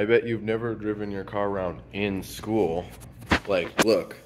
I bet you've never driven your car around in school. Like, look.